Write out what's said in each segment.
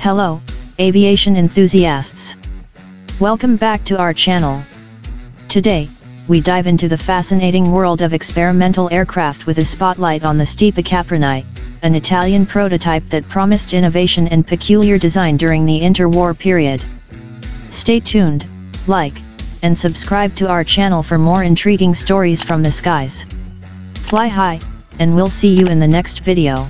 Hello, aviation enthusiasts. Welcome back to our channel. Today, we dive into the fascinating world of experimental aircraft with a spotlight on the Stipa Caproni, an Italian prototype that promised innovation and peculiar design during the interwar period. Stay tuned, like, and subscribe to our channel for more intriguing stories from the skies. Fly high, and we'll see you in the next video.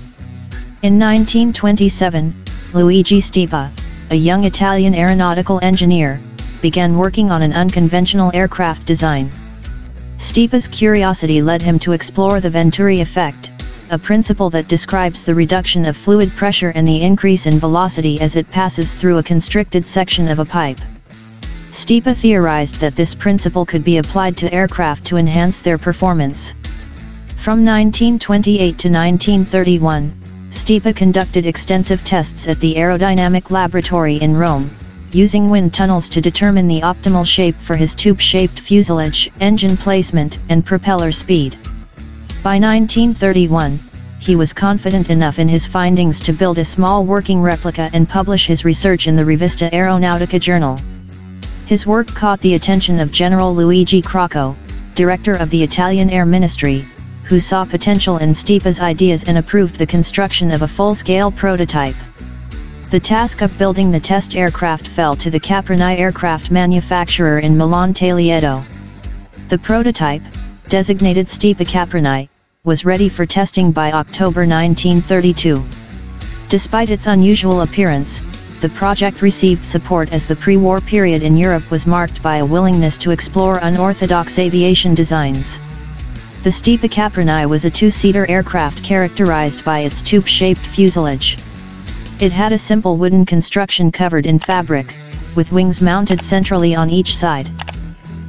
In 1927, Luigi Stipa, a young Italian aeronautical engineer, began working on an unconventional aircraft design. Stipa's curiosity led him to explore the Venturi effect, a principle that describes the reduction of fluid pressure and the increase in velocity as it passes through a constricted section of a pipe. Stipa theorized that this principle could be applied to aircraft to enhance their performance. From 1928 to 1931, Stipa conducted extensive tests at the Aerodynamic Laboratory in Rome, using wind tunnels to determine the optimal shape for his tube-shaped fuselage, engine placement, and propeller speed. By 1931, he was confident enough in his findings to build a small working replica and publish his research in the Rivista Aeronautica journal. His work caught the attention of General Luigi Crocco, director of the Italian Air Ministry, who saw potential in Stipa's ideas and approved the construction of a full-scale prototype. The task of building the test aircraft fell to the Caproni aircraft manufacturer in Milan Taliedo. The prototype, designated Stipa Caproni, was ready for testing by October 1932. Despite its unusual appearance, the project received support as the pre-war period in Europe was marked by a willingness to explore unorthodox aviation designs. The Stipa Caproni was a two-seater aircraft characterized by its tube-shaped fuselage. It had a simple wooden construction covered in fabric, with wings mounted centrally on each side.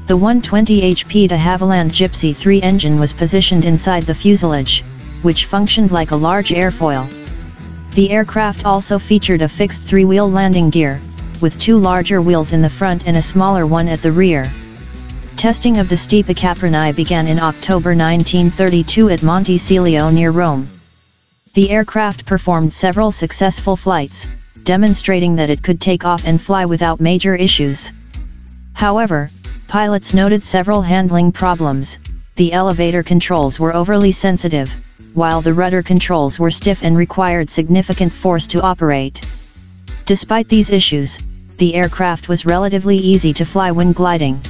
The 120 HP de Havilland Gipsy 3 engine was positioned inside the fuselage, which functioned like a large airfoil. The aircraft also featured a fixed three-wheel landing gear, with two larger wheels in the front and a smaller one at the rear. Testing of the Stipa Caproni began in October 1932 at Monte Celio near Rome. The aircraft performed several successful flights, demonstrating that it could take off and fly without major issues. However, pilots noted several handling problems, the elevator controls were overly sensitive, while the rudder controls were stiff and required significant force to operate. Despite these issues, the aircraft was relatively easy to fly when gliding.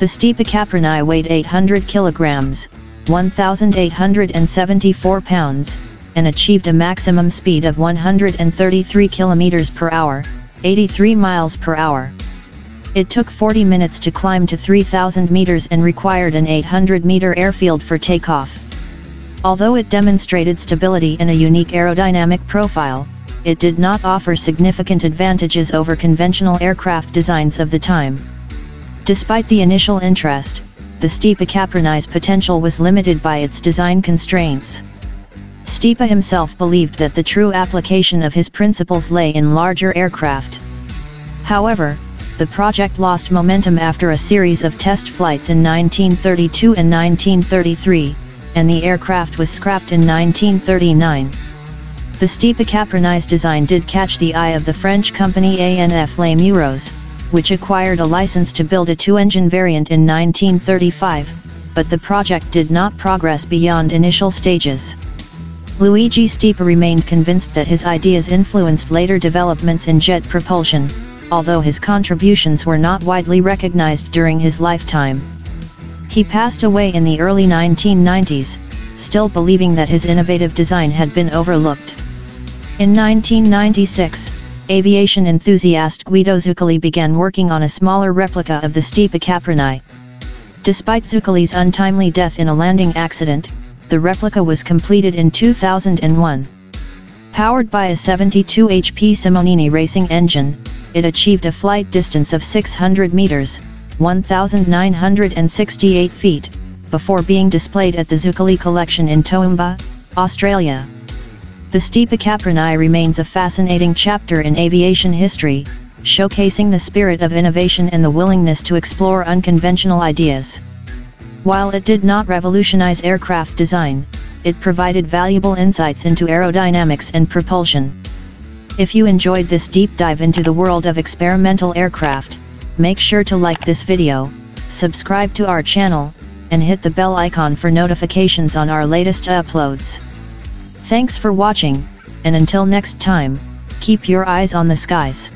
The Stipa Caproni weighed 800 kilograms, 1,874 pounds, and achieved a maximum speed of 133 kilometers per hour, 83 miles per hour. It took 40 minutes to climb to 3,000 meters and required an 800 meter airfield for takeoff. Although it demonstrated stability and a unique aerodynamic profile, it did not offer significant advantages over conventional aircraft designs of the time. Despite the initial interest, the Stipa Caproni's potential was limited by its design constraints. Stipa himself believed that the true application of his principles lay in larger aircraft. However, the project lost momentum after a series of test flights in 1932 and 1933, and the aircraft was scrapped in 1939. The Stipa Caproni's design did catch the eye of the French company ANF Les Mureaux, which acquired a license to build a two-engine variant in 1935, but the project did not progress beyond initial stages. Luigi Stipa remained convinced that his ideas influenced later developments in jet propulsion, although his contributions were not widely recognized during his lifetime. He passed away in the early 1990s, still believing that his innovative design had been overlooked. In 1996, aviation enthusiast Guido Zuccoli began working on a smaller replica of the Stipa Caproni. Despite Zuccoli's untimely death in a landing accident, the replica was completed in 2001. Powered by a 72 HP Simonini racing engine, it achieved a flight distance of 600 meters, 1,968 feet, before being displayed at the Zuccoli Collection in Toowoomba, Australia. The Stipa Caproni remains a fascinating chapter in aviation history, showcasing the spirit of innovation and the willingness to explore unconventional ideas. While it did not revolutionize aircraft design, it provided valuable insights into aerodynamics and propulsion. If you enjoyed this deep dive into the world of experimental aircraft, make sure to like this video, subscribe to our channel, and hit the bell icon for notifications on our latest uploads. Thanks for watching, and until next time, keep your eyes on the skies.